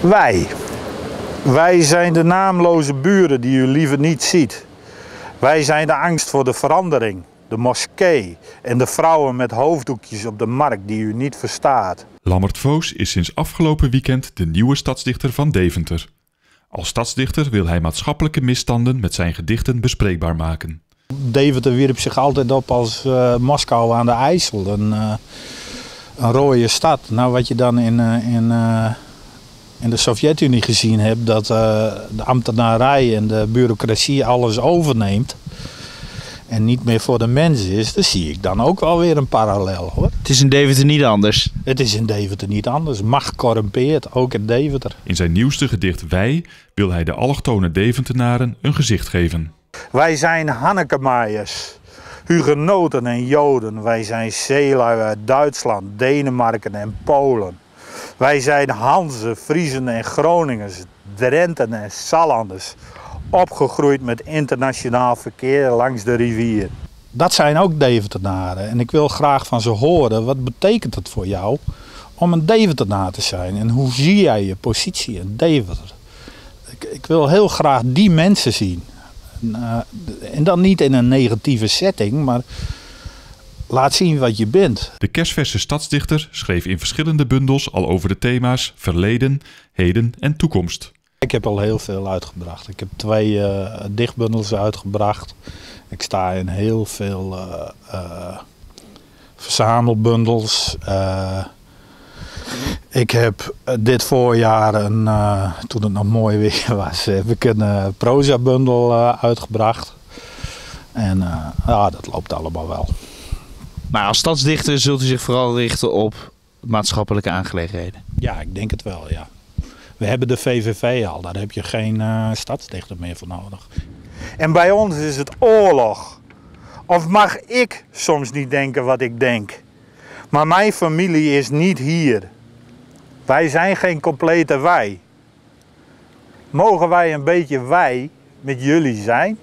Wij. Wij zijn de naamloze buren die u liever niet ziet. Wij zijn de angst voor de verandering, de moskee en de vrouwen met hoofddoekjes op de markt die u niet verstaat. Lammert Voos is sinds afgelopen weekend de nieuwe stadsdichter van Deventer. Als stadsdichter wil hij maatschappelijke misstanden met zijn gedichten bespreekbaar maken. Deventer wierp zich altijd op als uh, Moskou aan de IJssel, een, uh, een rode stad. Nou, wat je dan in, uh, in, in de Sovjet-Unie gezien hebt, dat de ambtenarij en de bureaucratie alles overneemt en niet meer voor de mensen is, dan zie ik dan ook wel weer een parallel hoor. Het is in Deventer niet anders. Het is in Deventer niet anders. Macht corrumpeert, ook in Deventer. In zijn nieuwste gedicht Wij wil hij de allochtone Deventenaren een gezicht geven. Wij zijn Hannekemaaiers, Hugenoten en Joden. Wij zijn zeelui uit Duitsland, Denemarken en Polen. Wij zijn Hanzen, Friezen en Groningers, Drenten en Sallanders. Opgegroeid met internationaal verkeer langs de rivier. Dat zijn ook Deventenaren. En ik wil graag van ze horen, wat betekent het voor jou om een Deventenaar te zijn? En hoe zie jij je positie in Deventer? Ik, wil heel graag die mensen zien. En, en dan niet in een negatieve setting, maar laat zien wat je bent. De kerstverse stadsdichter schreef in verschillende bundels al over de thema's verleden, heden en toekomst. Ik heb al heel veel uitgebracht. Ik heb twee uh, dichtbundels uitgebracht. Ik sta in heel veel uh, uh, verzamelbundels. ik heb dit voorjaar, een, toen het nog mooi weer was, heb ik een proza-bundel uitgebracht. En ja, dat loopt allemaal wel. Maar als stadsdichter zult u zich vooral richten op maatschappelijke aangelegenheden? Ja, ik denk het wel, ja. We hebben de VVV al, daar heb je geen uh, stadsdichter meer voor nodig. En bij ons is het oorlog. Of mag ik soms niet denken wat ik denk? Maar mijn familie is niet hier. Wij zijn geen complete wij. Mogen wij een beetje wij met jullie zijn?